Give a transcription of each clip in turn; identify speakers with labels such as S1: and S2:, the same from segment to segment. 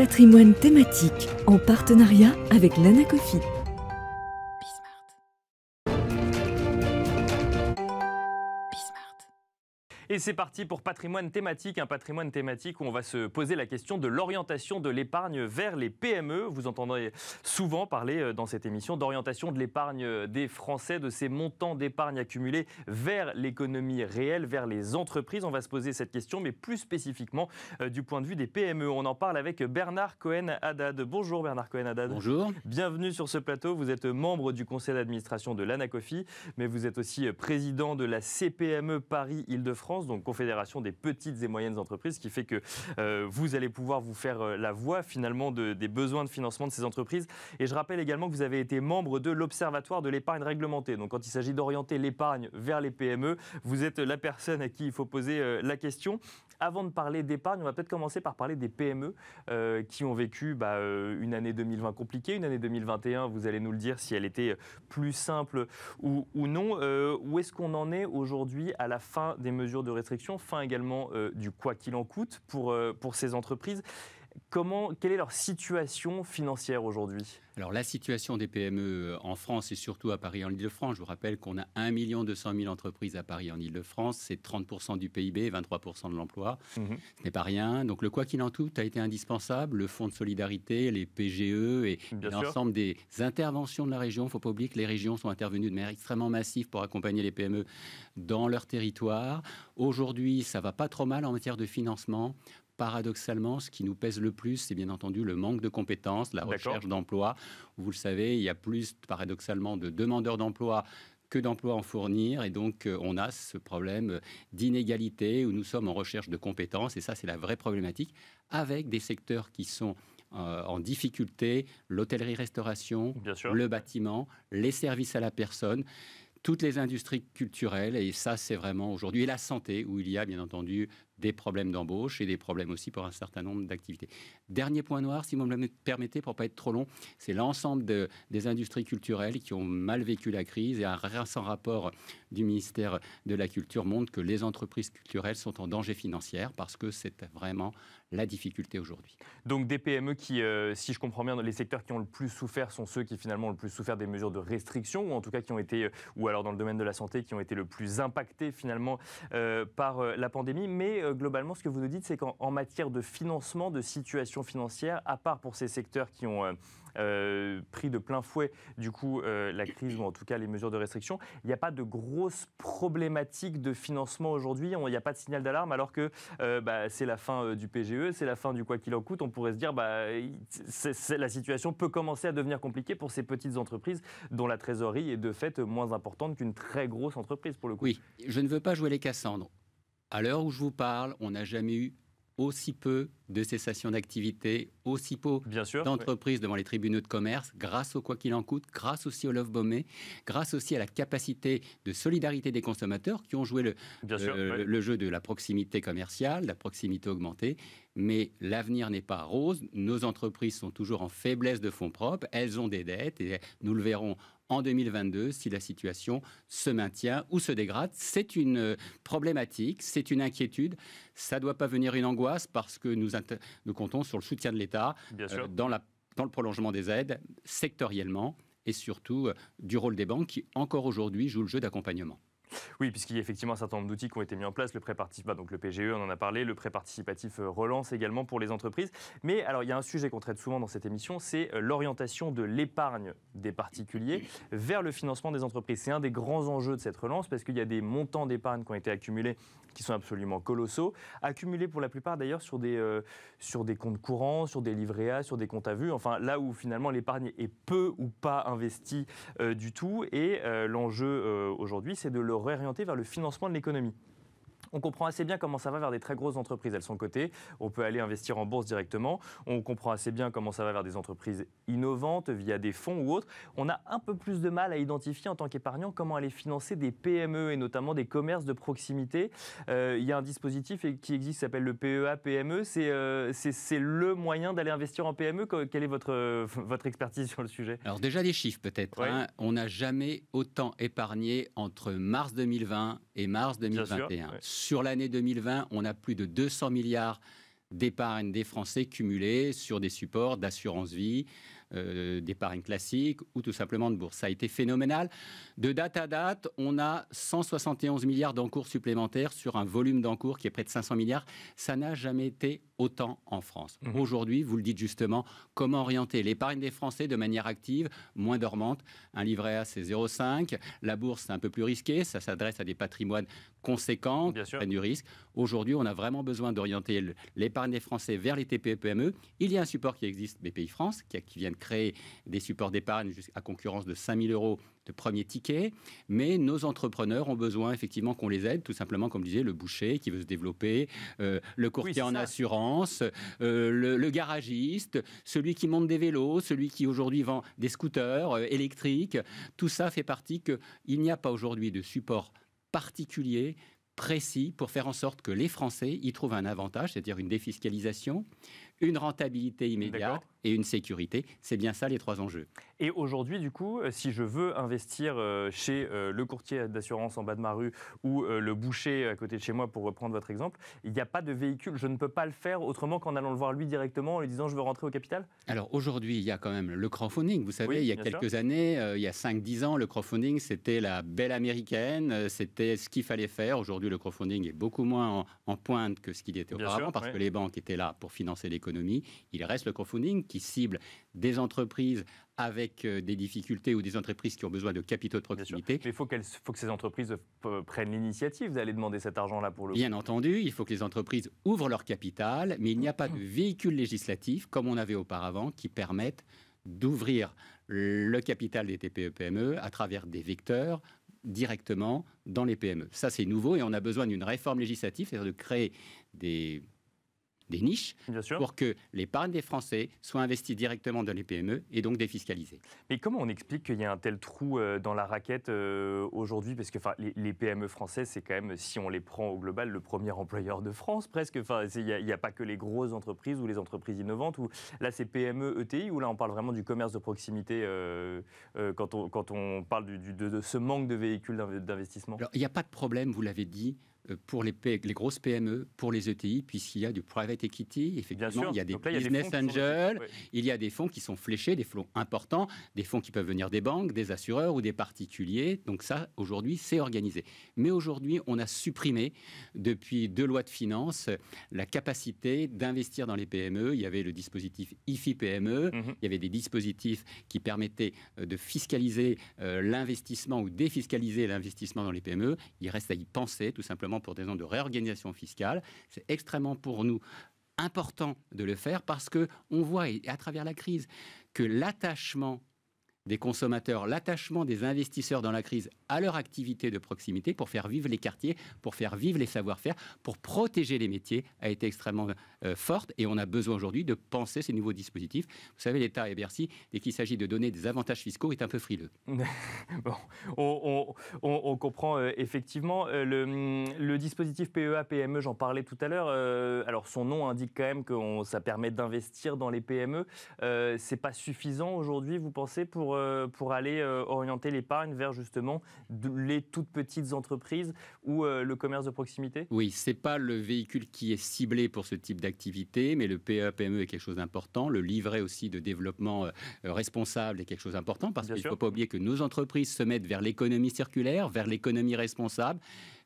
S1: patrimoine thématique en partenariat avec l'Anacofi.
S2: Et c'est parti pour patrimoine thématique, un patrimoine thématique où on va se poser la question de l'orientation de l'épargne vers les PME. Vous entendrez souvent parler euh, dans cette émission d'orientation de l'épargne des Français, de ces montants d'épargne accumulés vers l'économie réelle, vers les entreprises. On va se poser cette question, mais plus spécifiquement euh, du point de vue des PME. On en parle avec Bernard Cohen-Haddad. Bonjour Bernard Cohen-Haddad.
S3: Bonjour.
S2: Bienvenue sur ce plateau. Vous êtes membre du conseil d'administration de l'Anacofi, mais vous êtes aussi président de la CPME Paris-Île-de-France donc Confédération des petites et moyennes entreprises, qui fait que euh, vous allez pouvoir vous faire euh, la voix finalement des besoins de financement de ces entreprises. Et je rappelle également que vous avez été membre de l'Observatoire de l'épargne réglementée. Donc quand il s'agit d'orienter l'épargne vers les PME, vous êtes la personne à qui il faut poser euh, la question. Avant de parler d'épargne, on va peut-être commencer par parler des PME qui ont vécu bah, une année 2020 compliquée, une année 2021, vous allez nous le dire si elle était plus simple ou, non. où est-ce qu'on en est aujourd'hui à la fin des mesures de restrictions, fin également euh, du quoi qu'il en coûte euh, pour ces entreprises? Comment, quelle est leur situation financière aujourd'hui?
S3: Alors la situation des PME euh, en France et surtout à Paris en Ile-de-France, je vous rappelle qu'on a 1 200 000 entreprises à Paris en Ile-de-France, c'est 30% du PIB, 23% de l'emploi, mhm. ce n'est pas rien. Donc le quoi qu'il en coûte a été indispensable, le fonds de solidarité, les PGE et l'ensemble des interventions de la région. Il ne faut pas oublier que les régions sont intervenues de manière extrêmement massive pour accompagner les PME dans leur territoire. Aujourd'hui, ça va pas trop mal en matière de financement paradoxalement, ce qui nous pèse le plus, c'est bien entendu le manque de compétences, la recherche d'emploi. Vous le savez, il y a plus, paradoxalement, de demandeurs d'emploi que d'emplois en fournir. Et donc, euh, on a ce problème d'inégalité où nous sommes en recherche de compétences. Et ça, c'est la vraie problématique, avec des secteurs qui sont euh, en difficulté, l'hôtellerie-restauration, le bâtiment, les services à la personne toutes les industries culturelles, et ça c'est vraiment aujourd'hui, et la santé, où il y a bien entendu des problèmes d'embauche et des problèmes aussi pour un certain nombre d'activités. Dernier point noir, si vous me le permettez, pour pas être trop long, c'est l'ensemble des industries culturelles qui ont mal vécu la crise et un récent rapport du ministère de la Culture montre que les entreprises culturelles sont en danger financier parce que c'est vraiment la difficulté aujourd'hui.
S2: Donc des PME qui, euh, si je comprends bien, les secteurs qui ont le plus souffert sont ceux qui finalement ont le plus souffert des mesures de restriction ou en tout cas qui ont été, euh, ou alors dans le domaine de la santé, qui ont été le plus impactés finalement euh, par la pandémie. Mais globalement, ce que vous nous dites, c'est qu'en matière de financement, de situation financière, à part pour ces secteurs qui ont euh, pris de plein fouet du coup euh, la crise ou en tout cas les mesures de restriction. Il n'y a pas de grosses problématiques de financement aujourd'hui. Il n'y a pas de signal d'alarme alors que euh, bah, c'est la fin du PGE, c'est la fin du quoi qu'il en coûte. On pourrait se dire bah, la situation peut commencer à devenir compliquée pour ces petites entreprises dont la trésorerie est de fait moins importante qu'une très grosse entreprise pour le coup.
S3: Oui, je ne veux pas jouer les Cassandres. À l'heure où je vous parle, on n'a jamais eu aussi peu de cessation d'activité, aussi peu d'entreprises devant les tribunaux de commerce, grâce au quoi qu'il en coûte, grâce aussi au Love Bombay, grâce aussi à la capacité de solidarité des consommateurs qui ont joué le, euh, le jeu de la proximité commerciale, la proximité augmentée. Mais l'avenir n'est pas rose. Nos entreprises sont toujours en faiblesse de fonds propres. Elles ont des dettes et nous le verrons en 2022 si la situation se maintient ou se dégrade. C'est une euh, problématique, c'est une inquiétude. Ça ne doit pas venir une angoisse parce que nous, nous comptons sur le soutien de l'État euh, dans, dans le prolongement des aides, sectoriellement, et surtout euh, du rôle des banques qui, encore aujourd'hui, jouent le jeu d'accompagnement.
S2: Oui, puisqu'il y a effectivement un certain nombre d'outils qui ont été mis en place, le prêt participatif, bah, donc le PGE, on en a parlé, le prêt participatif euh, relance également pour les entreprises. Mais alors, il y a un sujet qu'on traite souvent dans cette émission, c'est euh, l'orientation de l'épargne des particuliers vers le financement des entreprises. C'est un des grands enjeux de cette relance parce qu'il y a des montants d'épargne qui ont été accumulés qui sont absolument colossaux, accumulés pour la plupart d'ailleurs sur, des euh, sur des comptes courants, sur des livrets A, sur des comptes à vue, enfin là où finalement l'épargne est peu ou pas investie du tout. Et l'enjeu aujourd'hui, c'est de le réorienter vers le financement de l'économie. On comprend assez bien comment ça va vers des très grosses entreprises. Elles sont cotées. On peut aller investir en bourse directement. On comprend assez bien comment ça va vers des entreprises innovantes via des fonds ou autres. On a un peu plus de mal à identifier en tant qu'épargnant comment aller financer des PME et notamment des commerces de proximité. Euh, il y a un dispositif qui existe qui s'appelle le PEA PME. Euh, c'est le moyen d'aller investir en PME. Quelle est votre, votre expertise sur le sujet?
S3: Alors déjà des chiffres peut-être. Hein. On n'a jamais autant épargné entre mars 2020 et mars 2021. Sur l'année 2020, on a plus de 200 milliards d'épargne des Français cumulés sur des supports d'assurance vie, euh, d'épargne classique ou tout simplement de bourse. Ça a été phénoménal. De date à date, on a 171 milliards d'encours supplémentaires sur un volume d'encours qui est près de 500 milliards. Ça n'a jamais été autant en France. Mmh. Aujourd'hui, vous le dites justement, comment orienter l'épargne des Français de manière active, moins dormante? Un livret A, c'est 0,5. La bourse, c'est un peu plus risqué. Ça s'adresse à des patrimoines conséquents, qui prennent du risque. Aujourd'hui, on a vraiment besoin d'orienter l'épargne des Français vers les TPE-PME. Il y a un support qui existe, BPI France, qui, qui vient de créer des supports d'épargne à concurrence de 5 000 euros de premier ticket, mais nos entrepreneurs ont besoin effectivement qu'on les aide, tout simplement, comme disait le boucher qui veut se développer, euh, le courtier en assurance, euh, le, garagiste, celui qui monte des vélos, celui qui aujourd'hui vend des scooters euh, électriques. Tout ça fait partie qu'il n'y a pas aujourd'hui de support particulier précis pour faire en sorte que les Français y trouvent un avantage, c'est-à-dire une défiscalisation, une rentabilité immédiate et une sécurité. C'est bien ça les trois enjeux.
S2: Et aujourd'hui, du coup, euh, si je veux investir euh, chez euh, le courtier d'assurance en bas de ma rue ou le boucher à côté de chez moi, pour reprendre votre exemple, il n'y a pas de véhicule. Je ne peux pas le faire autrement qu'en allant le voir lui directement en lui disant je veux rentrer au capital
S3: Alors aujourd'hui, il y a quand même le crowdfunding. Vous savez, il y a quelques années, il y a 5-10 ans, le crowdfunding, c'était la belle américaine, c'était ce qu'il fallait faire. Aujourd'hui, le crowdfunding est beaucoup moins en, pointe que ce qu'il était auparavant parce que les banques étaient là pour financer l'économie. Il reste le crowdfunding qui cible des entreprises avec euh, des difficultés ou des entreprises qui ont besoin de capitaux de proximité.
S2: Mais il faut, faut, que ces entreprises euh, prennent l'initiative d'aller demander cet argent-là pour le
S3: Bien entendu, il faut que les entreprises ouvrent leur capital, mais il n'y a pas de véhicule législatif, comme on avait auparavant, qui permettent d'ouvrir le capital des TPE-PME à travers des vecteurs directement dans les PME. Ça, c'est nouveau et on a besoin d'une réforme législative, c'est-à-dire de créer des des niches pour que l'épargne des Français soit investie directement dans les PME et donc défiscalisée.
S2: Mais comment on explique qu'il y a un tel trou euh, dans la raquette euh, aujourd'hui? Parce que les, PME françaises, c'est quand même, si on les prend au global, le premier employeur de France presque. Il n'y a, pas que les grosses entreprises ou les entreprises innovantes. Ou, là, c'est PME, ETI, ou là, on parle vraiment du commerce de proximité euh, quand, on, quand on parle du, de, de, ce manque de véhicules d'investissement?
S3: Il n'y a pas de problème, vous l'avez dit. Pour les, les, grosses PME, pour les ETI, puisqu'il y a du private equity, effectivement, il y a des business angels, il y a des fonds qui sont fléchés, des fonds importants, des fonds qui peuvent venir des banques, des assureurs ou des particuliers. Donc ça, aujourd'hui, c'est organisé. Mais aujourd'hui, on a supprimé, depuis deux lois de finances, la capacité d'investir dans les PME. Il y avait le dispositif IFI PME, mhm. il y avait des dispositifs qui permettaient euh, de fiscaliser euh, l'investissement ou défiscaliser l'investissement dans les PME. Il reste à y penser, tout simplement pour des raisons de réorganisation fiscale. C'est extrêmement pour nous important de le faire parce que on voit à travers la crise que l'attachement des consommateurs, l'attachement des investisseurs dans la crise à leur activité de proximité pour faire vivre les quartiers, pour faire vivre les savoir-faire, pour protéger les métiers a été extrêmement euh, forte et on a besoin aujourd'hui de penser ces nouveaux dispositifs. Vous savez, l'État et Bercy, dès qu'il s'agit de donner des avantages fiscaux, est un peu frileux.
S2: bon, on, comprend euh, effectivement euh, le, dispositif PEA-PME, j'en parlais tout à l'heure. alors son nom indique quand même que ça permet d'investir dans les PME. C'est pas suffisant aujourd'hui, vous pensez, pour, pour aller orienter l'épargne vers justement les toutes petites entreprises ou le commerce de proximité?
S3: Oui, c'est pas le véhicule qui est ciblé pour ce type d'activité activité, mais le PE-PME est quelque chose d'important. Le livret aussi de développement euh, responsable est quelque chose d'important parce qu'il ne faut pas oublier que nos entreprises se mettent vers l'économie circulaire, vers l'économie responsable.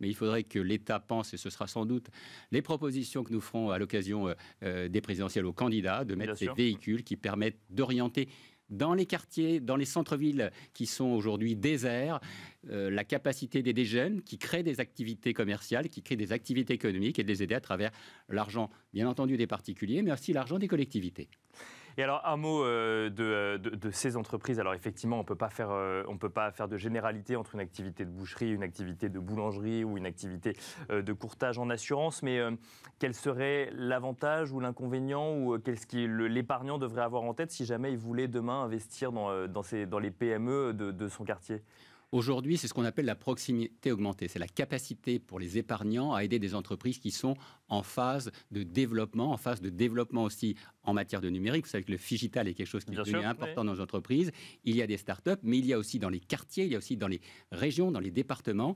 S3: Mais il faudrait que l'État pense, et ce sera sans doute les propositions que nous ferons à l'occasion euh, euh, des présidentielles aux candidats, de mettre des véhicules qui permettent d'orienter dans les quartiers, dans les centres-villes qui sont aujourd'hui déserts, euh, la capacité des jeunes qui créent des activités commerciales, qui créent des activités économiques et de les aider à travers l'argent, bien entendu, des particuliers, mais aussi l'argent des collectivités.
S2: Et alors, un mot euh, euh, de, ces entreprises. Alors, effectivement, on euh, ne peut pas faire de généralité entre une activité de boucherie, une activité de boulangerie ou une activité de courtage en assurance. Mais quel serait l'avantage ou l'inconvénient ou qu'est-ce que l'épargnant devrait avoir en tête si jamais il voulait demain investir dans, les PME de son quartier?
S3: Aujourd'hui, c'est ce qu'on appelle la proximité augmentée. C'est la capacité pour les épargnants à aider des entreprises qui sont en phase de développement, en phase de développement aussi en matière de numérique. Vous savez que le digital est quelque chose qui est devenu important dans les entreprises. Il y a des startups, mais il y a aussi dans les quartiers, il y a aussi dans les régions, dans les départements,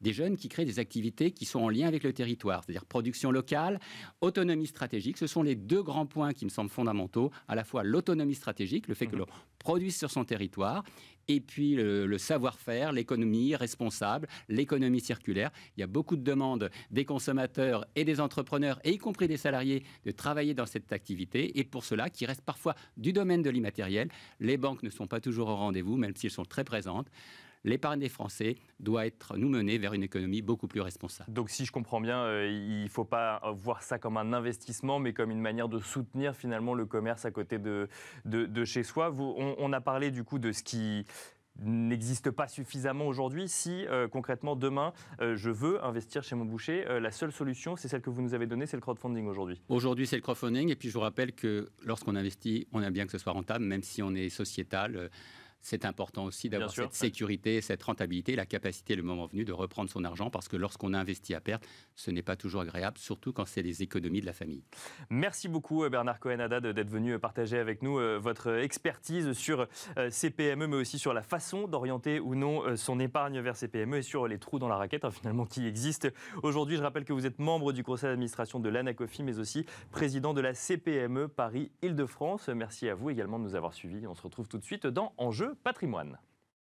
S3: des jeunes qui créent des activités qui sont en lien avec le territoire, c'est-à-dire production locale, autonomie stratégique. Ce sont les deux grands points qui me semblent fondamentaux, à la fois l'autonomie stratégique, le fait que mhm. l'on produise sur son territoire, et puis le, savoir-faire, l'économie responsable, l'économie circulaire. Il y a beaucoup de demandes des consommateurs et des entrepreneurs, et y compris des salariés, de travailler dans cette activité. Et pour cela, qui reste parfois du domaine de l'immatériel, les banques ne sont pas toujours au rendez-vous, même si elles sont très présentes l'épargne des Français doit être nous mener vers une économie beaucoup plus responsable.
S2: Donc si je comprends bien, euh, il ne faut pas voir ça comme un investissement, mais comme une manière de soutenir finalement le commerce à côté de, de, chez soi. Vous, on, a parlé du coup de ce qui n'existe pas suffisamment aujourd'hui. Si euh, concrètement demain euh, je veux investir chez mon boucher, la seule solution, c'est celle que vous nous avez donnée, c'est le crowdfunding aujourd'hui.
S3: Aujourd'hui, c'est le crowdfunding. Et puis je vous rappelle que lorsqu'on investit, on aime bien que ce soit rentable, même si on est sociétal c'est important aussi d'avoir cette sécurité, cette rentabilité, la capacité, le moment venu, de reprendre son argent, parce que lorsqu'on investit à perte, ce n'est pas toujours agréable, surtout quand c'est les économies de la famille.
S2: Merci beaucoup euh, Bernard Cohen-Haddad d'être venu euh, partager avec nous euh, votre expertise sur ces PME, mais aussi sur la façon d'orienter ou non son épargne vers ces PME et sur les trous dans la raquette hein, finalement qui existent. Aujourd'hui, je rappelle que vous êtes membre du conseil d'administration de l'ANACOFI, mais aussi président de la CPME Paris-Île-de-France. Merci à vous également de nous avoir suivis. On se retrouve tout de suite dans Enjeu patrimoine.